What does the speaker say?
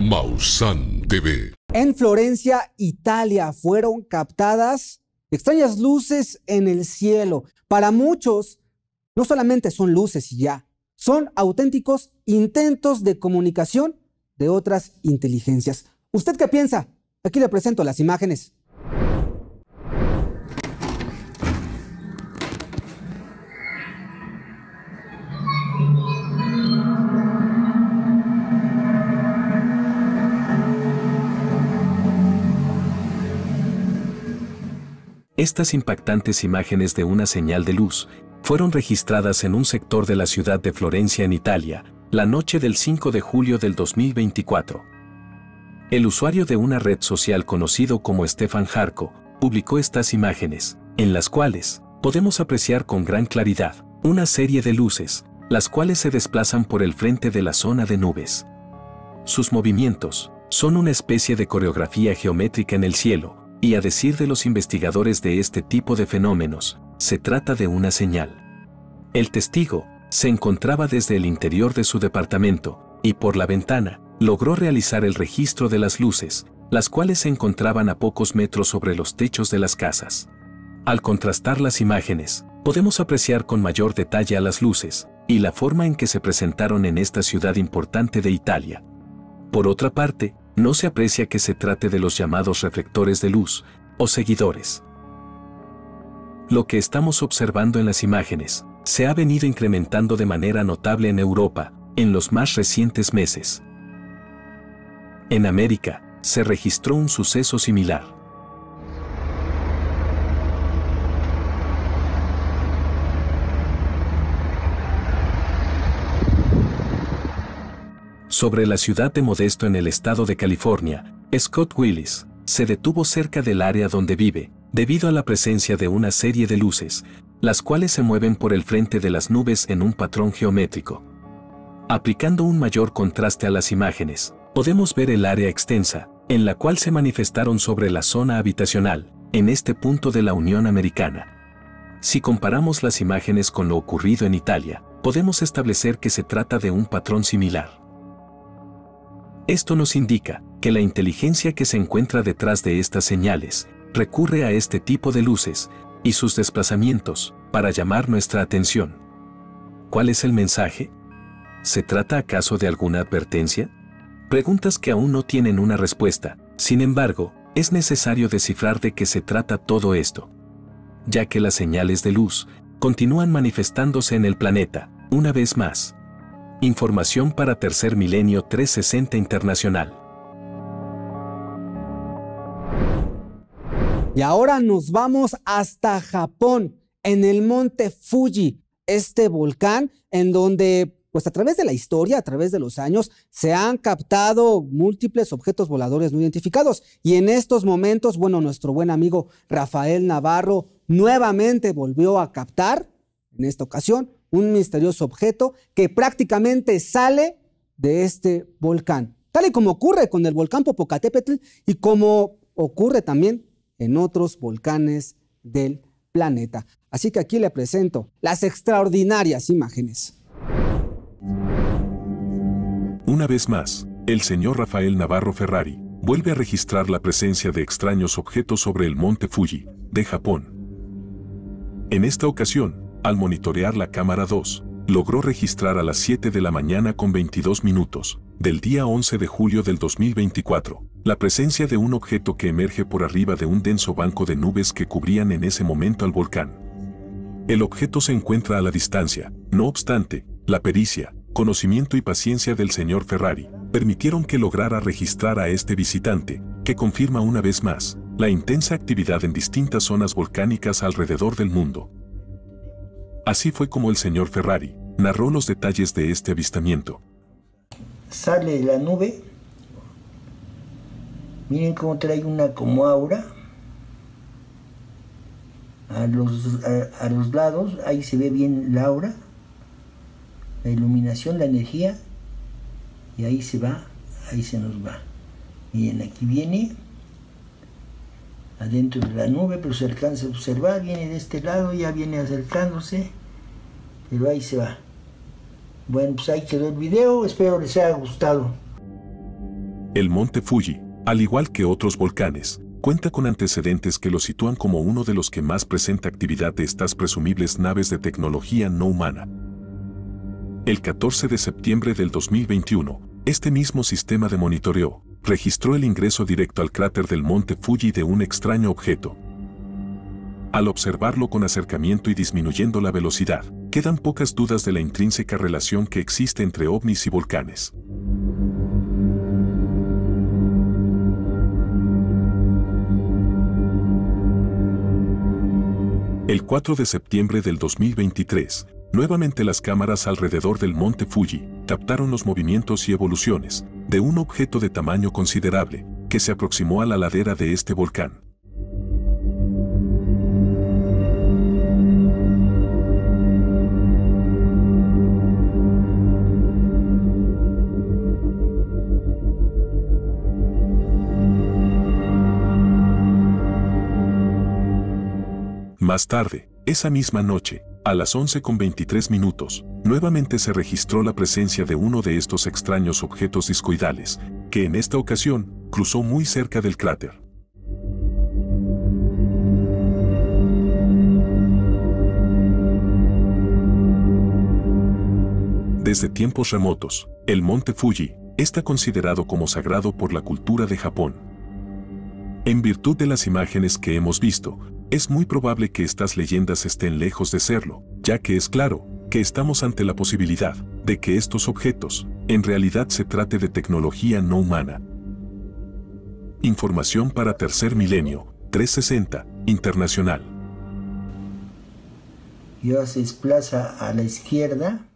Mausan TV. En Florencia, Italia, fueron captadas extrañas luces en el cielo. Para muchos, no solamente son luces y ya, son auténticos intentos de comunicación de otras inteligencias. ¿Usted qué piensa? Aquí le presento las imágenes. Estas impactantes imágenes de una señal de luz fueron registradas en un sector de la ciudad de Florencia en Italia, la noche del 5 de julio del 2024. El usuario de una red social conocido como Stefan Harko publicó estas imágenes, en las cuales podemos apreciar con gran claridad una serie de luces, las cuales se desplazan por el frente de la zona de nubes. Sus movimientos son una especie de coreografía geométrica en el cielo, y a decir de los investigadores de este tipo de fenómenos, se trata de una señal. El testigo se encontraba desde el interior de su departamento, y por la ventana, logró realizar el registro de las luces, las cuales se encontraban a pocos metros sobre los techos de las casas. Al contrastar las imágenes, podemos apreciar con mayor detalle a las luces y la forma en que se presentaron en esta ciudad importante de Italia. Por otra parte, no se aprecia que se trate de los llamados reflectores de luz o seguidores. Lo que estamos observando en las imágenes se ha venido incrementando de manera notable en Europa en los más recientes meses. En América, se registró un suceso similar. Sobre la ciudad de Modesto en el estado de California, Scott Willis se detuvo cerca del área donde vive, debido a la presencia de una serie de luces, las cuales se mueven por el frente de las nubes en un patrón geométrico. Aplicando un mayor contraste a las imágenes, podemos ver el área extensa, en la cual se manifestaron sobre la zona habitacional, en este punto de la Unión Americana. Si comparamos las imágenes con lo ocurrido en Italia, podemos establecer que se trata de un patrón similar. Esto nos indica que la inteligencia que se encuentra detrás de estas señales recurre a este tipo de luces y sus desplazamientos para llamar nuestra atención. ¿Cuál es el mensaje? ¿Se trata acaso de alguna advertencia? Preguntas que aún no tienen una respuesta. Sin embargo, es necesario descifrar de qué se trata todo esto, ya que las señales de luz continúan manifestándose en el planeta, una vez más. Información para Tercer Milenio 360 Internacional. Y ahora nos vamos hasta Japón, en el monte Fuji, este volcán en donde, pues a través de la historia, a través de los años, se han captado múltiples objetos voladores no identificados. Y en estos momentos, bueno, nuestro buen amigo Rafael Navarro nuevamente volvió a captar, en esta ocasión, un misterioso objeto que prácticamente sale de este volcán. Tal y como ocurre con el volcán Popocatépetl y como ocurre también en otros volcanes del planeta. Así que aquí le presento las extraordinarias imágenes. Una vez más, el señor Rafael Navarro Ferrari vuelve a registrar la presencia de extraños objetos sobre el monte Fuji, de Japón. En esta ocasión, al monitorear la cámara 2, logró registrar a las 7 de la mañana con 22 minutos, del día 11 de julio del 2024, la presencia de un objeto que emerge por arriba de un denso banco de nubes que cubrían en ese momento al volcán. El objeto se encuentra a la distancia, no obstante, la pericia, conocimiento y paciencia del señor Ferrari permitieron que lograra registrar a este visitante, que confirma una vez más la intensa actividad en distintas zonas volcánicas alrededor del mundo. Así fue como el señor Ferrari narró los detalles de este avistamiento. Sale de la nube. Miren cómo trae una como aura. A los, a, los lados, ahí se ve bien la aura, la iluminación, la energía, y ahí se va, ahí se nos va. Miren, aquí viene adentro de la nube, pero se alcanza a observar, viene de este lado, ya viene acercándose, pero ahí se va. Bueno, pues ahí quedó el video, espero les haya gustado. El monte Fuji, al igual que otros volcanes, cuenta con antecedentes que lo sitúan como uno de los que más presenta actividad de estas presumibles naves de tecnología no humana. El 14 de septiembre del 2021, este mismo sistema de monitoreo registró el ingreso directo al cráter del monte Fuji de un extraño objeto. Al observarlo con acercamiento y disminuyendo la velocidad, quedan pocas dudas de la intrínseca relación que existe entre ovnis y volcanes. El 4 de septiembre del 2023, nuevamente las cámaras alrededor del monte Fuji captaron los movimientos y evoluciones de un objeto de tamaño considerable que se aproximó a la ladera de este volcán. Más tarde, esa misma noche, a las 11 con 23 minutos, nuevamente se registró la presencia de uno de estos extraños objetos discoidales, que en esta ocasión cruzó muy cerca del cráter. Desde tiempos remotos, el monte Fuji está considerado como sagrado por la cultura de Japón. En virtud de las imágenes que hemos visto, es muy probable que estas leyendas estén lejos de serlo, ya que es claro que estamos ante la posibilidad de que estos objetos, en realidad se trate de tecnología no humana. Información para Tercer Milenio, 360, Internacional. Se desplaza a la izquierda